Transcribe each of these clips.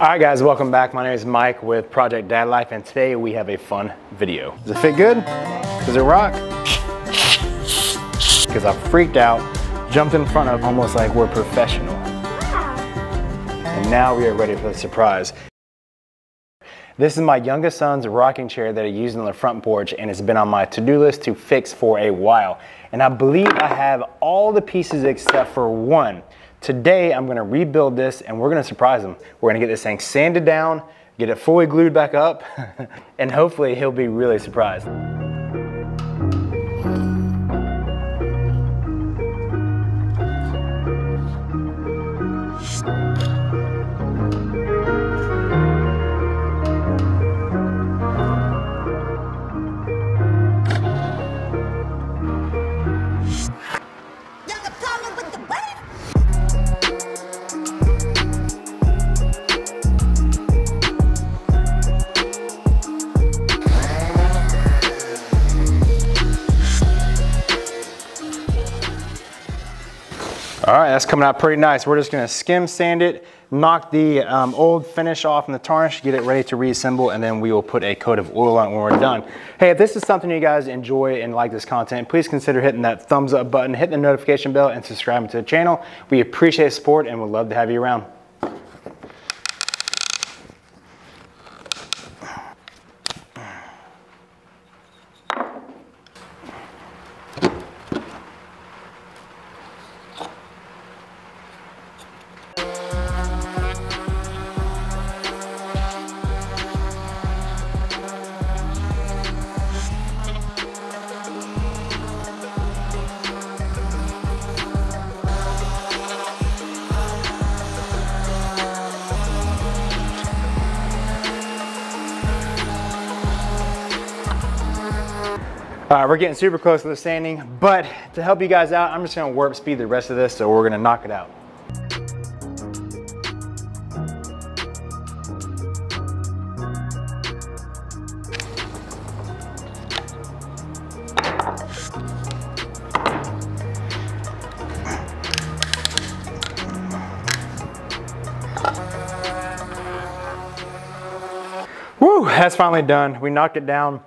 All right guys, welcome back. My name is Mike with Project Dad Life and today we have a fun video. Does it fit good? Does it rock? Because I freaked out, jumped in front of almost like we're professional. And now we are ready for the surprise. This is my youngest son's rocking chair that I used on the front porch and it's been on my to-do list to fix for a while. And I believe I have all the pieces except for one. Today, I'm gonna rebuild this and we're gonna surprise him. We're gonna get this thing sanded down, get it fully glued back up, and hopefully he'll be really surprised. That's coming out pretty nice. We're just gonna skim sand it, knock the um, old finish off in the tarnish, get it ready to reassemble, and then we will put a coat of oil on it when we're done. Hey, if this is something you guys enjoy and like this content, please consider hitting that thumbs up button, hit the notification bell, and subscribing to the channel. We appreciate support and would love to have you around. All right, we're getting super close to the sanding, but to help you guys out, I'm just gonna warp speed the rest of this, so we're gonna knock it out. Woo, that's finally done. We knocked it down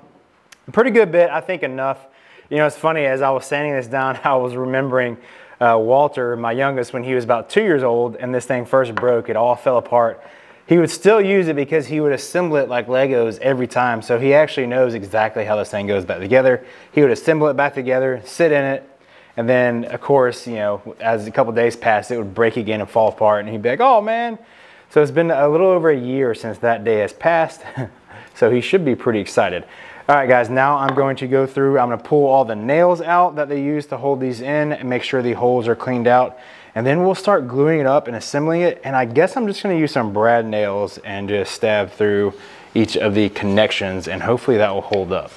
a pretty good bit, I think enough. You know, it's funny, as I was sanding this down, I was remembering uh, Walter, my youngest, when he was about two years old and this thing first broke, it all fell apart. He would still use it because he would assemble it like Legos every time. So he actually knows exactly how this thing goes back together. He would assemble it back together, sit in it, and then of course, you know, as a couple days passed, it would break again and fall apart and he'd be like, oh man. So it's been a little over a year since that day has passed. so he should be pretty excited. All right guys, now I'm going to go through, I'm gonna pull all the nails out that they use to hold these in and make sure the holes are cleaned out. And then we'll start gluing it up and assembling it. And I guess I'm just gonna use some brad nails and just stab through each of the connections and hopefully that will hold up.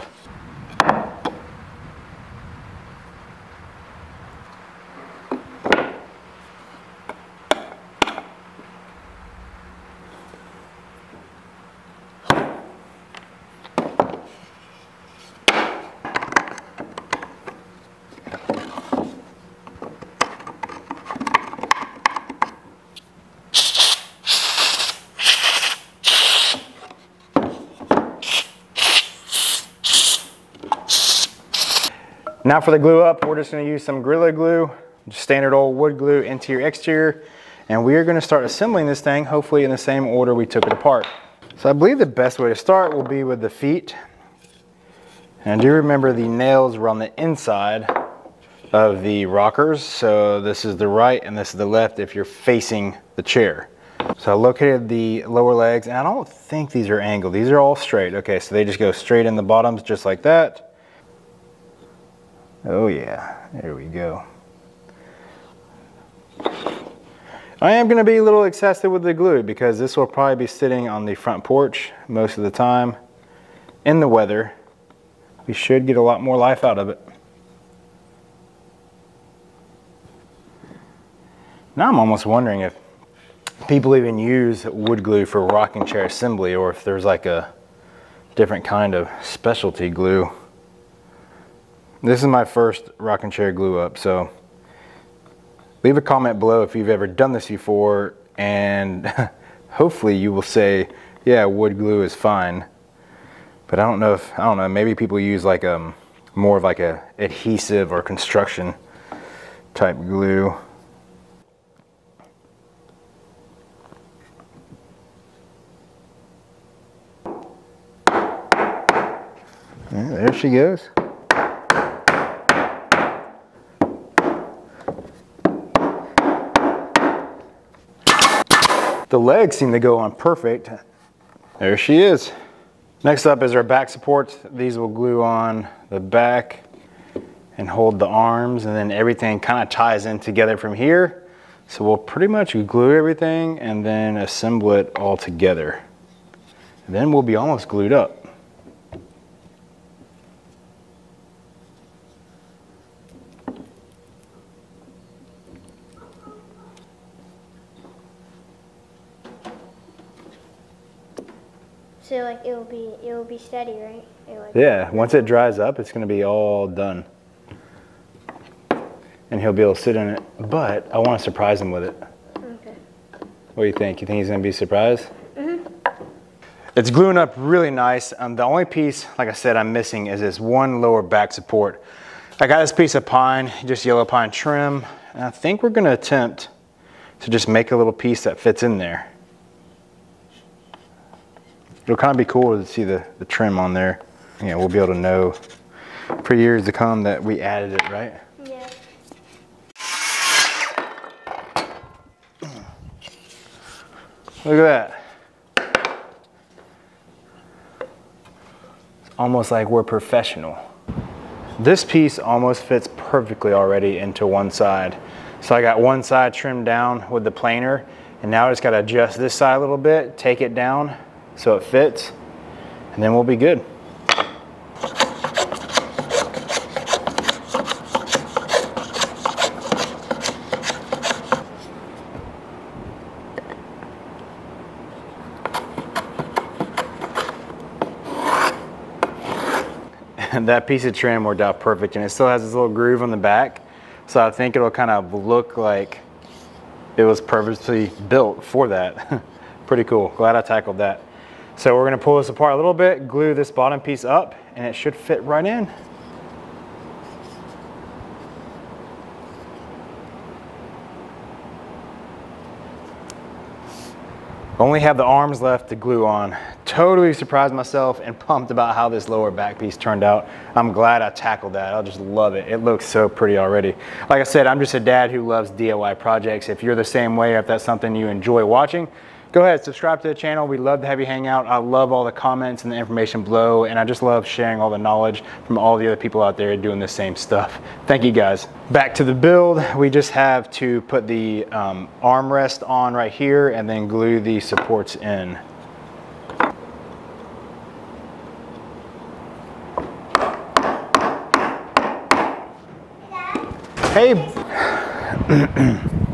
Now for the glue up, we're just gonna use some Gorilla Glue, just standard old wood glue, interior, exterior, and we are gonna start assembling this thing, hopefully in the same order we took it apart. So I believe the best way to start will be with the feet. And do remember the nails were on the inside of the rockers. So this is the right and this is the left if you're facing the chair. So I located the lower legs and I don't think these are angled. These are all straight. Okay, so they just go straight in the bottoms just like that. Oh yeah, there we go. I am to be a little excessive with the glue because this will probably be sitting on the front porch most of the time in the weather. We should get a lot more life out of it. Now I'm almost wondering if people even use wood glue for rocking chair assembly or if there's like a different kind of specialty glue. This is my first rocking chair glue up, so leave a comment below if you've ever done this before and hopefully you will say, yeah, wood glue is fine. But I don't know if, I don't know, maybe people use like um more of like a adhesive or construction type glue. Yeah, there she goes. The legs seem to go on perfect. There she is. Next up is our back supports. These will glue on the back and hold the arms and then everything kind of ties in together from here. So we'll pretty much glue everything and then assemble it all together. Then we'll be almost glued up. So like it will be it will be steady, right? Like, yeah, once it dries up, it's gonna be all done. And he'll be able to sit in it, but I wanna surprise him with it. Okay. What do you think? You think he's gonna be surprised? Mm-hmm. It's gluing up really nice. Um, the only piece, like I said, I'm missing is this one lower back support. I got this piece of pine, just yellow pine trim, and I think we're gonna attempt to just make a little piece that fits in there. It'll kind of be cool to see the, the trim on there. Yeah, we'll be able to know for years to come that we added it, right? Yeah. Look at that. It's almost like we're professional. This piece almost fits perfectly already into one side. So I got one side trimmed down with the planer and now I just got to adjust this side a little bit, take it down so it fits, and then we'll be good. And that piece of trim worked out perfect and it still has this little groove on the back. So I think it'll kind of look like it was purposely built for that. Pretty cool, glad I tackled that. So we're gonna pull this apart a little bit, glue this bottom piece up, and it should fit right in. Only have the arms left to glue on. Totally surprised myself and pumped about how this lower back piece turned out. I'm glad I tackled that. I just love it. It looks so pretty already. Like I said, I'm just a dad who loves DIY projects. If you're the same way, if that's something you enjoy watching, go ahead, subscribe to the channel. We'd love to have you hang out. I love all the comments and the information below, and I just love sharing all the knowledge from all the other people out there doing the same stuff. Thank you guys. Back to the build, we just have to put the um, armrest on right here and then glue the supports in. Hey.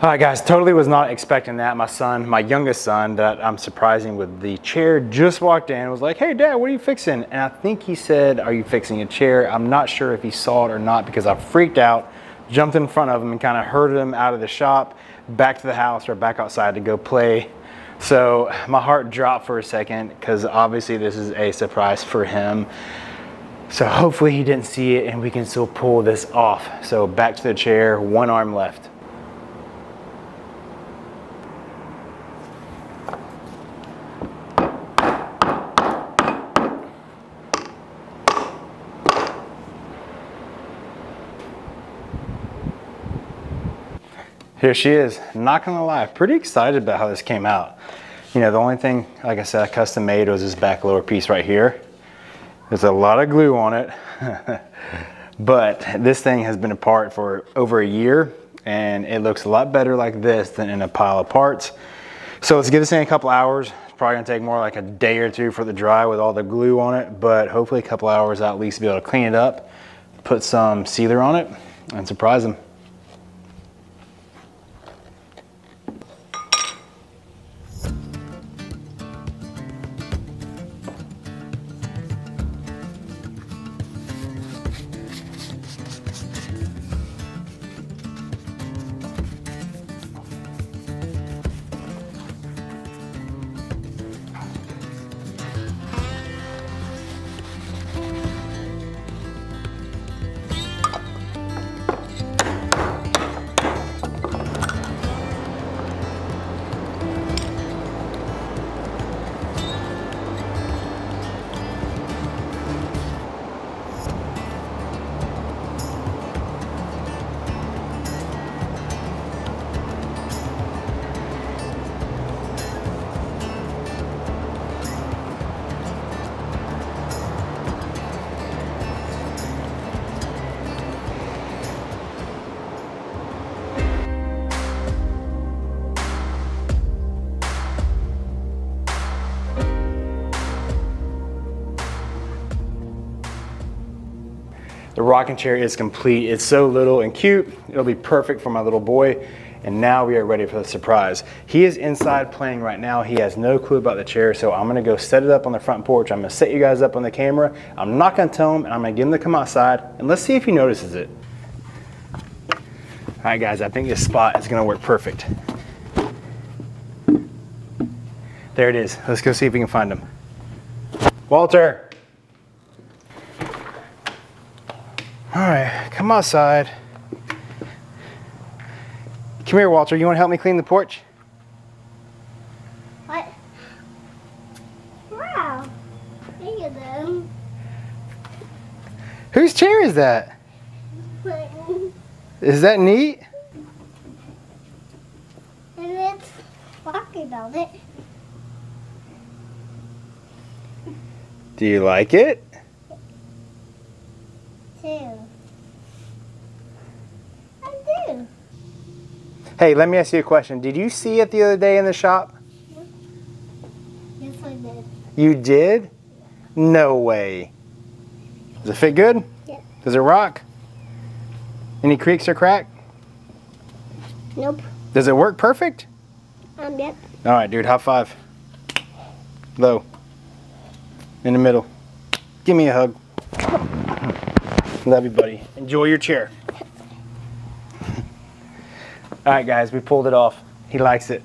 All right, guys, totally was not expecting that. My son, my youngest son, that I'm surprising with the chair, just walked in and was like, hey, dad, what are you fixing? And I think he said, are you fixing a chair? I'm not sure if he saw it or not because I freaked out, jumped in front of him and kind of herded him out of the shop, back to the house or back outside to go play. So my heart dropped for a second because obviously this is a surprise for him. So hopefully he didn't see it and we can still pull this off. So back to the chair, one arm left. Here she is. Not gonna lie, pretty excited about how this came out. You know, the only thing, like I said, I custom made was this back lower piece right here. There's a lot of glue on it, but this thing has been apart for over a year and it looks a lot better like this than in a pile of parts. So let's give this thing a couple hours. It's probably gonna take more like a day or two for the dry with all the glue on it, but hopefully a couple hours I'll at least be able to clean it up, put some sealer on it and surprise them. The rocking chair is complete. It's so little and cute. It'll be perfect for my little boy. And now we are ready for the surprise. He is inside playing right now. He has no clue about the chair, so I'm gonna go set it up on the front porch. I'm gonna set you guys up on the camera. I'm not gonna tell him, and I'm gonna get him to come outside, and let's see if he notices it. All right, guys, I think this spot is gonna work perfect. There it is. Let's go see if we can find him. Walter. All come outside. Come here, Walter. You want to help me clean the porch? What? Wow. Look at them. Whose chair is that? Is that neat? And it's walking on it. Do you like it? Too. I do. Hey, let me ask you a question. Did you see it the other day in the shop? Yes, I did. You did? No way. Does it fit good? Yeah. Does it rock? Any creaks or crack? Nope. Does it work perfect? Um, yep. All right, dude, high five. Low. In the middle. Give me a hug. Love you, buddy. Enjoy your chair. All right, guys, we pulled it off. He likes it.